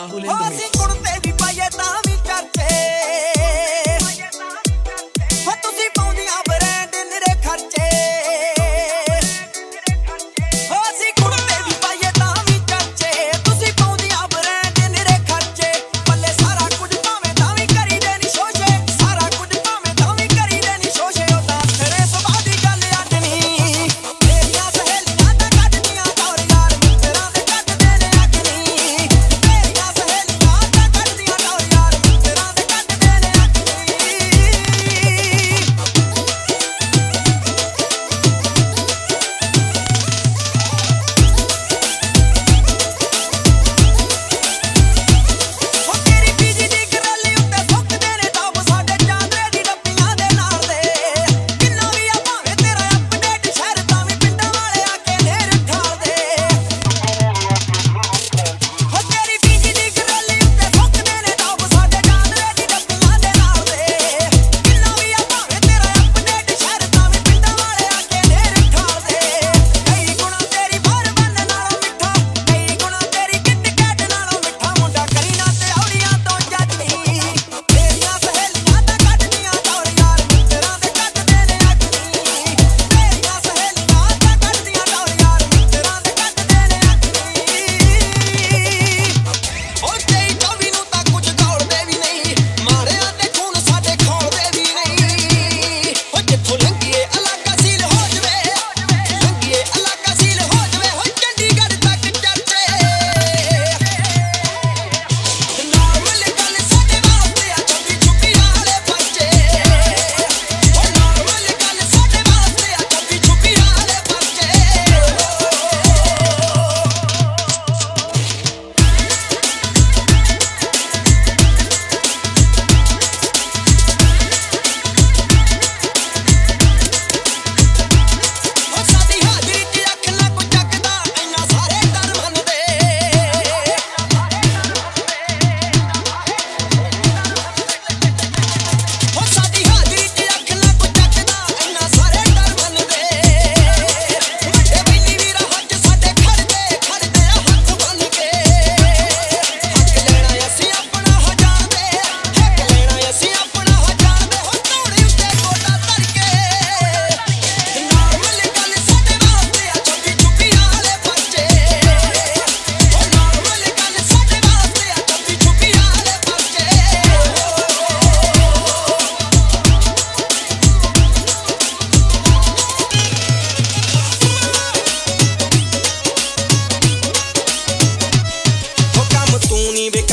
carro lendo.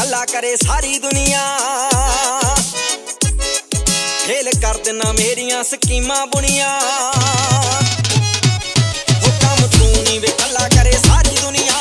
ਹੱਲਾ ਕਰੇ ਸਾਰੀ ਦੁਨੀਆ। ਖੇਲ ਕਰ ਦੇਣਾ ਮੇਰੀਆਂ ਸਕੀਮਾਂ ਬੁਣੀਆਂ। ਕੰਮ ਤੂੰ ਨਹੀਂ ਵੇ ਕਰੇ ਸਾਰੀ ਦੁਨੀਆ।